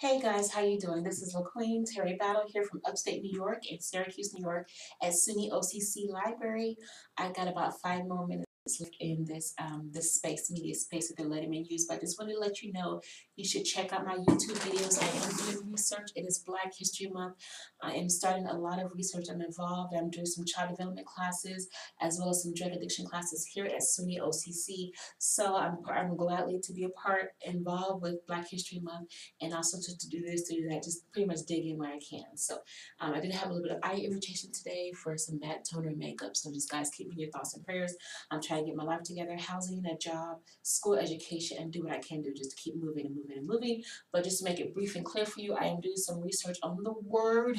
Hey guys, how you doing? This is LaQueen Terry Battle here from upstate New York in Syracuse, New York at SUNY OCC Library. I got about five more minutes in this um, this space, media space that they're letting me use, but I just wanted to let you know you should check out my YouTube videos. I am doing research. It is Black History Month. I am starting a lot of research. I'm involved. I'm doing some child development classes as well as some drug addiction classes here at SUNY OCC. So I'm, I'm gladly to be a part, involved with Black History Month and also to, to do this, to do that, just pretty much dig in where I can. So um, I did have a little bit of eye irritation today for some bad toner makeup. So just guys, keep me your thoughts and prayers. I'm trying to get my life together, housing, a job, school education, and do what I can do just to keep moving and moving and moving. But just to make it brief and clear for you, I am doing some research on the word,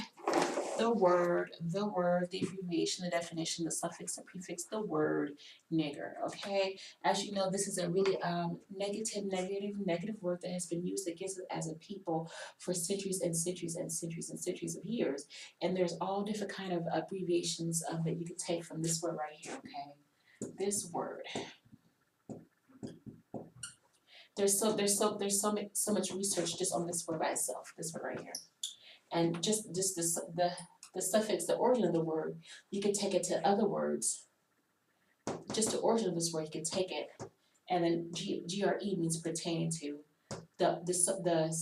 the word, the word, the abbreviation, the definition, the suffix, the prefix, the word, nigger, okay? As you know, this is a really um, negative, negative, negative word that has been used against us as a people for centuries and centuries and centuries and centuries of years. And there's all different kind of abbreviations um, that you can take from this word right here, okay? This word. There's so there's so there's so much so much research just on this word by itself, this word right here. And just just the the the suffix, the origin of the word, you can take it to other words. Just the origin of this word, you can take it, and then G G R E means pertaining to. The the the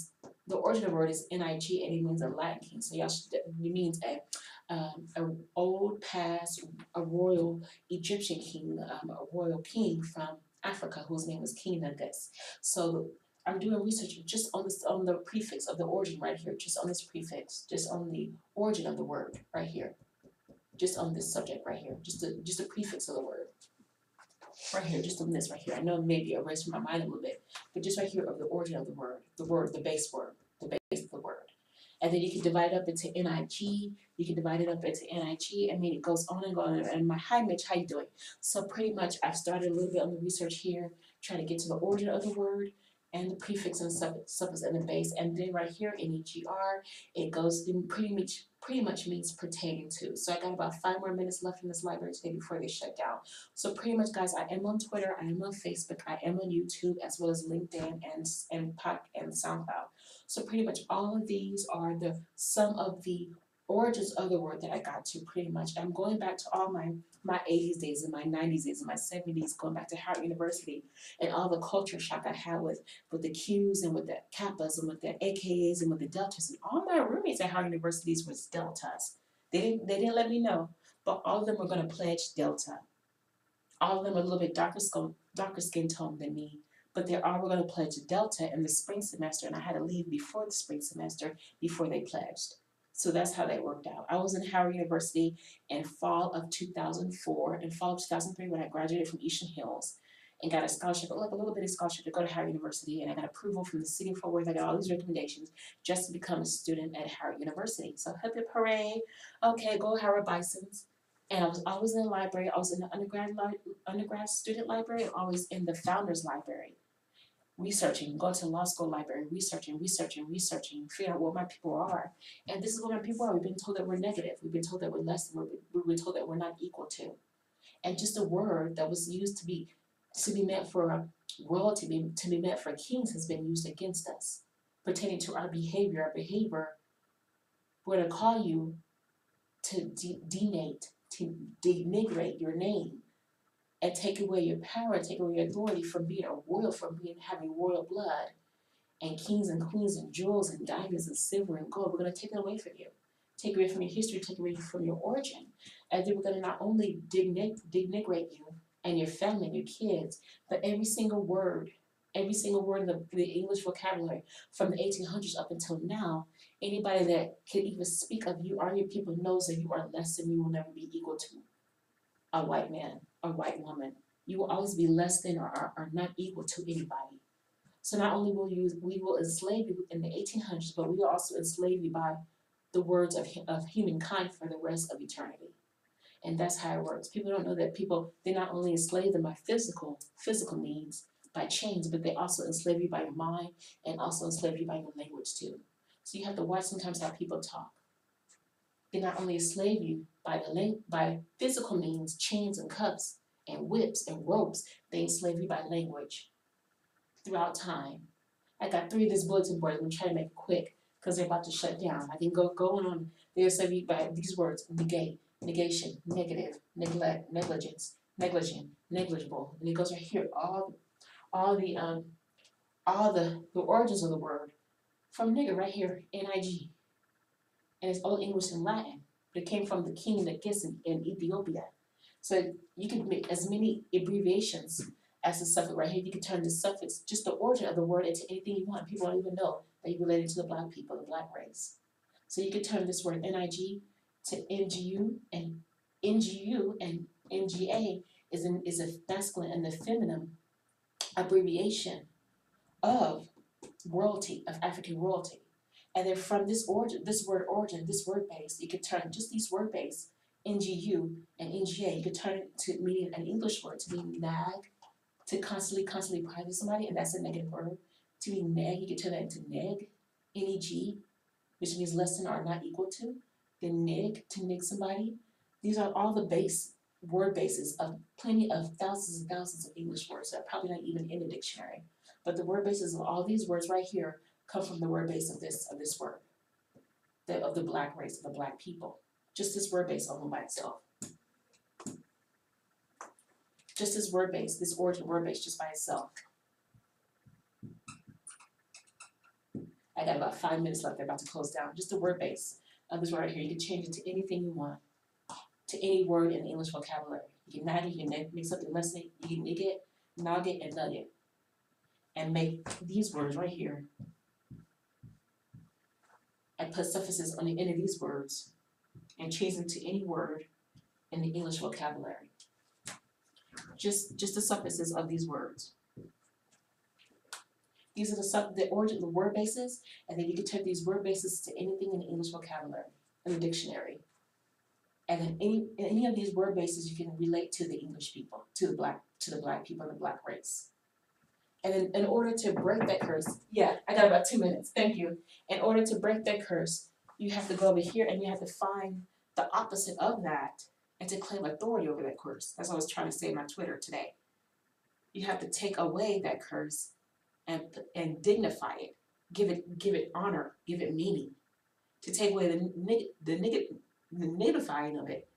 the origin of the word is N I G and it means a Latin king. So y'all should, it means a um a old past a royal Egyptian king, um a royal king from Africa whose name was King Negus. So I'm doing research just on this on the prefix of the origin right here, just on this prefix, just on the origin of the word right here. Just on this subject right here, just the just the prefix of the word. Right here, just on this right here. I know maybe erased from my mind a little bit, but just right here of the origin of the word, the word, the base word, the base of the word. And then you can divide it up into NIG, you can divide it up into NIG, I mean it goes on and on and my hi Mitch, how you doing? So pretty much I've started a little bit on the research here, trying to get to the origin of the word and the prefix and suffix, suffix and the base, and then right here in it goes in pretty much pretty much means pertaining to. So I got about five more minutes left in this library today before they shut down. So pretty much guys, I am on Twitter, I am on Facebook, I am on YouTube as well as LinkedIn and and Pod and SoundCloud. So pretty much all of these are the some of the origins of the word that I got to pretty much. I'm going back to all my my 80s days and my 90s days and my 70s, going back to Howard University and all the culture shock I had with with the Qs and with the Kappas and with the AKAs and with the Deltas and all my roommates at Howard Universities was Deltas. They didn't they didn't let me know, but all of them were gonna pledge Delta. All of them are a little bit darker skin darker skin tone than me, but they all were gonna pledge to Delta in the spring semester and I had to leave before the spring semester before they pledged. So that's how that worked out. I was in Howard University in fall of 2004 and fall of 2003 when I graduated from Eastern Hills and got a scholarship, like a little bitty scholarship to go to Howard University, and I got approval from the city of Fort Worth. I got all these recommendations just to become a student at Howard University. So hip hip hooray! Okay, go Howard Bisons. And I was always in the library. I was in the undergrad undergrad student library, and always in the founders library, researching, going to law school library, researching, researching, researching, figure out what my people are. And this is what my people are. We've been told that we're negative. We've been told that we're less than. We're, we've been told that we're not equal to. And just a word that was used to be to be meant for royalty, to be, to be meant for kings, has been used against us, pertaining to our behavior. Our behavior, we're to call you to de- denate, to denigrate your name, and take away your power, take away your authority from being a royal, from being having royal blood, and kings and queens and jewels and diamonds and silver and gold. We're going to take it away from you, take it away from your history, take away from your origin, and then we're going to not only denigrate you and your family and your kids, but every single word, every single word in the, the English vocabulary from the 1800s up until now, anybody that can even speak of you or your people knows that you are less than you will never be equal to a white man or white woman. You will always be less than or are, are not equal to anybody. So not only will you we will enslave you in the 1800s, but we will also enslave you by the words of, of humankind for the rest of eternity. And that's how it works. People don't know that people they not only enslave them by physical physical needs, by chains, but they also enslave you by your mind and also enslave you by your language too. So you have to watch sometimes how people talk. They not only enslave you by the by physical means, chains and cuffs and whips and ropes, they enslave you by language. Throughout time. I got three of these bulletin board, I'm trying to try to make it quick, cause they're about to shut down, I can go, go on, there's a, by these words, negate, negation, negative, neglect, negligence, negligent, negligible, and it goes right here, all, all the, um, all the, the origins of the word from nigger right here, N-I-G. And it's all English and Latin, but it came from the king Negus in, in Ethiopia. So you can make as many abbreviations as the suffix right here, you can turn the suffix, just the origin of the word into anything you want, people don't even know that you're related to the black people, the black race. So you can turn this word N-I-G to N-G-U, and N-G-U and N-G-A is an, is a masculine and the feminine abbreviation of royalty, of African royalty. And then from this origin, this word origin, this word base, you could turn just these word base, NGU and NGA, you could turn it to meaning an English word to mean nag, to constantly, constantly praise somebody, and that's a negative word. To be neg, you could turn that into neg, N-E-G, which means less than or not equal to. Then nig, to nig somebody. These are all the base word bases of plenty of thousands and thousands of English words that are probably not even in the dictionary. But the word bases of all these words right here come from the word base of this of this word. The of the black race, of the black people. Just this word base alone by itself. Just this word base, this origin word base just by itself. I got about five minutes left, they're about to close down, just the word base of this word right here, you can change it to anything you want. To any word in the English vocabulary, you can nag it, you can make something less than, you can nog it, and nugget. And make these words right here. And put suffixes on the end of these words and change them to any word in the English vocabulary. Just just the suffixes of these words. These are the sub, the origin, of the word bases, and then you can turn these word bases to anything in the English vocabulary, in the dictionary. And then any, any of these word bases you can relate to the English people, to the black, to the black people, and the black race. And in, in order to break that curse, yeah, I got about two minutes, thank you. In order to break that curse, you have to go over here and you have to find the opposite of that and to claim authority over that curse. That's what I was trying to say in my Twitter today. You have to take away that curse and and dignify it, give it give it honor, give it meaning. To take away the neg the neg the nignifying of it,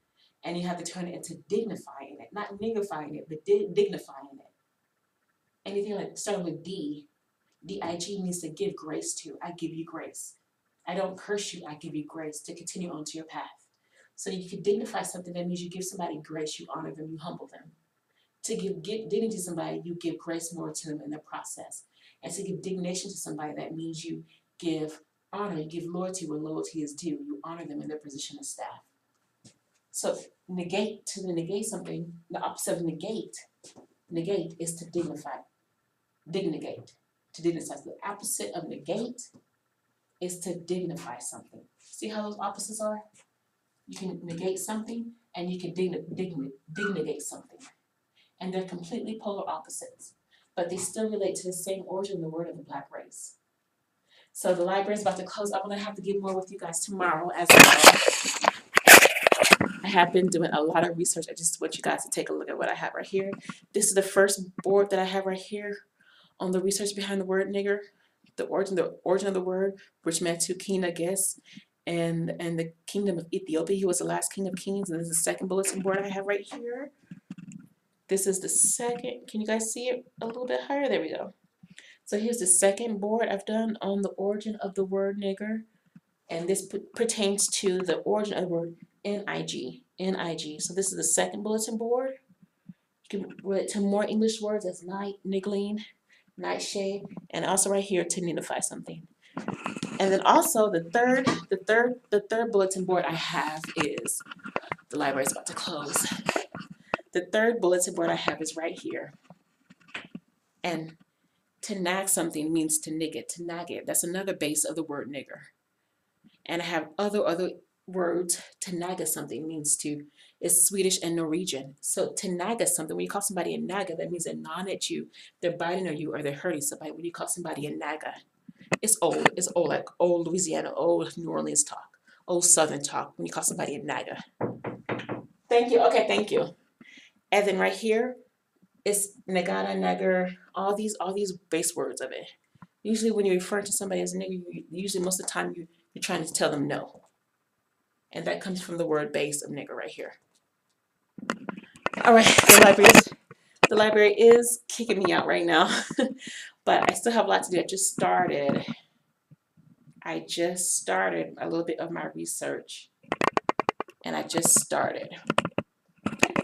and you have to turn it into dignifying it, not nignifying it, but di- dignifying it. Anything like starting with D, means to give grace to. I give you grace. I don't curse you. I give you grace to continue onto your path. So you can dignify something that means you give somebody grace, you honor them, you humble them. To give, give dignity to somebody, you give grace more to them in the process. And to give dignation to somebody, that means you give honor, you give loyalty where loyalty is due. You honor them in their position of staff. So negate, to negate something, the opposite of negate, negate is to dignify, dignigate, to dignify. The opposite of negate is to dignify something. See how those opposites are? You can negate something and you can digni- digni- dignigate something. And they're completely polar opposites, but they still relate to the same origin the word of the black race. So the library is about to close. I'm gonna have to get more with you guys tomorrow as well. I have been doing a lot of research. I just want you guys to take a look at what I have right here. This is the first board that I have right here on the research behind the word nigger, the origin, the origin of the word, which meant to King Negus, and and the kingdom of Ethiopia. He was the last king of kings, and this is the second bulletin board I have right here. This is the second. Can you guys see it a little bit higher? There we go. So here's the second board I've done on the origin of the word nigger. And this pertains to the origin of the word N-I-G, N-I-G. So this is the second bulletin board. You can relate to more English words as night, niggling, nightshade, and also right here to nignify something. And then also the third, the third, the third bulletin board I have is, the library is about to close. The third bulletin board I have is right here. And to nag something means to nig it, to nag it. That's another base of the word nigger. And I have other other words. To naga something means to is Swedish and Norwegian. So to naga something, when you call somebody a naga, that means they're gnawing at you, they're biting on you, or they're hurting somebody. When you call somebody a naga, it's old. It's old, like old Louisiana, old New Orleans talk, old Southern talk. When you call somebody a naga. Thank you. Okay, thank you. And then right here, it's Nagana, Nagger, all these all these base words of it. Usually when you're referring to somebody as a nigger, you, usually most of the time you, you're trying to tell them no. And that comes from the word base of nigger right here. All right, the library is, the library is kicking me out right now, but I still have a lot to do. I just started. I just started a little bit of my research, and I just started.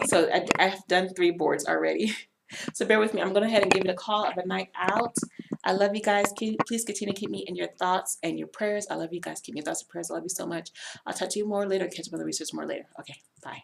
So I, I've done three boards already. So bear with me. I'm going to ahead and give it a call of a night out. I love you guys. Please continue to keep me in your thoughts and your prayers. I love you guys. Keep me in thoughts and prayers. I love you so much. I'll talk to you more later. Catch up on the research more later. Okay, bye.